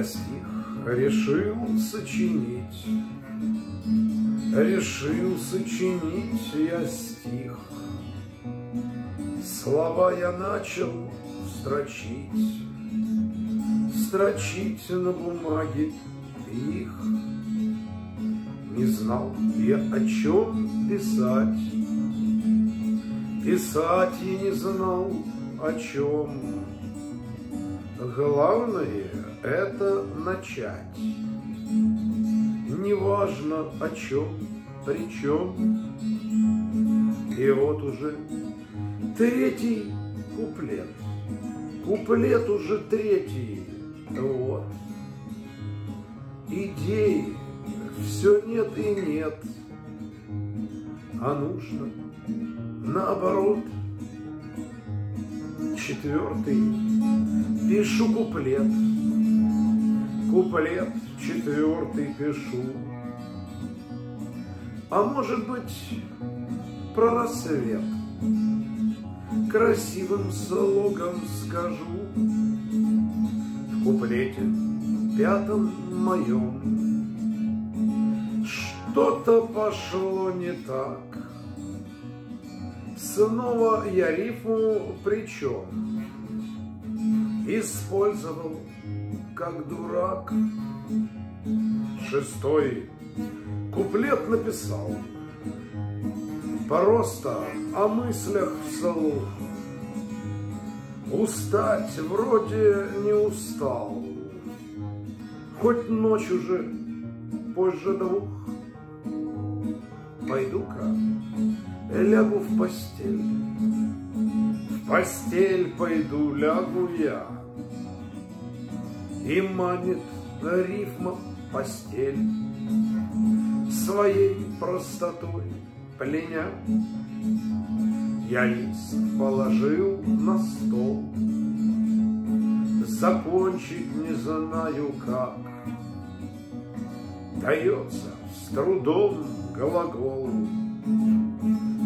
Я стих решил сочинить, Решил сочинить я стих. Слова я начал строчить, Строчить на бумаге их. Не знал я, о чем писать, Писать я не знал, о чем. Главное — это начать. Неважно о чем, при чем. И вот уже третий куплет. Куплет уже третий. Вот. Идеи все нет и нет. А нужно наоборот. Четвертый пишу куплет. Куплет четвертый пишу. А может быть, про рассвет Красивым слогом скажу? В куплете пятом моем Что-то пошло не так. Снова я рифму причем Использовал как дурак. Шестой куплет написал Просто о мыслях вслух. Устать вроде не устал Хоть ночь уже позже двух. Пойду-ка лягу в постель В постель пойду лягу я И манит рифма постель. Своей простотой пленя. Я лист положил на стол. Закончить не знаю как. Дается с трудом глагол.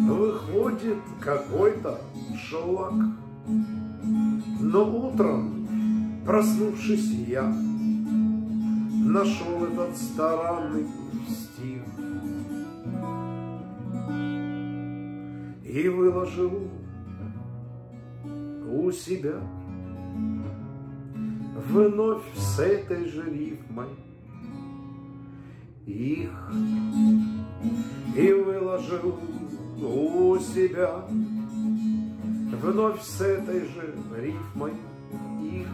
Выходит какой-то шлак. Но утром, проснувшись я Нашел этот старанный стих И выложил у себя Вновь с этой же рифмой их И выложил у себя Вновь с этой же рифмой их